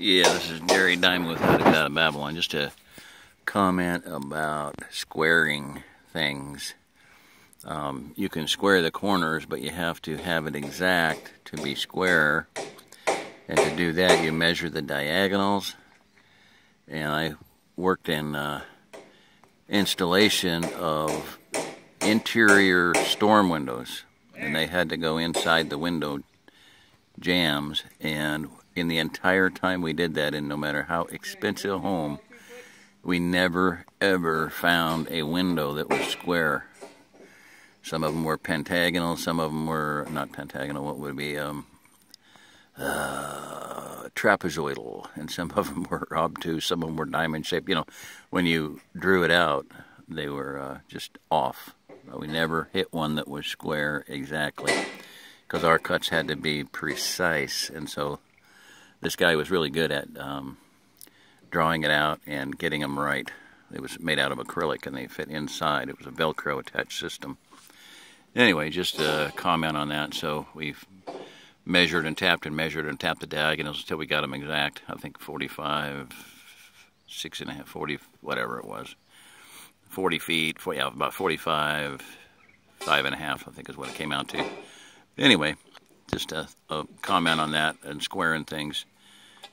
Yeah, this is Jerry Diamond with How to Get Out of Babylon. Just to comment about squaring things. Um, you can square the corners, but you have to have it exact to be square. And to do that, you measure the diagonals. And I worked in uh, installation of interior storm windows. And they had to go inside the window jambs. And in the entire time we did that, and no matter how expensive a home, we never ever found a window that was square. Some of them were pentagonal, some of them were not pentagonal, what would be um, uh, trapezoidal, and some of them were obtuse, some of them were diamond shaped. You know, when you drew it out, they were uh, just off. We never hit one that was square exactly because our cuts had to be precise, and so this guy was really good at um, drawing it out and getting them right. It was made out of acrylic and they fit inside. It was a Velcro attached system. Anyway, just a comment on that. So we've measured and tapped and measured and tapped the diagonals until we got them exact. I think 45, six and a half, 40, whatever it was. 40 feet, 40, yeah, about 45, five and a half, I think is what it came out to. Anyway, just a, a comment on that and squaring things.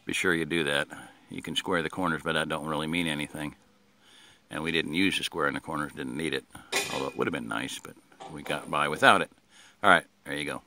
Be sure you do that. You can square the corners, but that don't really mean anything. And we didn't use the square in the corners, didn't need it. Although it would have been nice, but we got by without it. All right, there you go.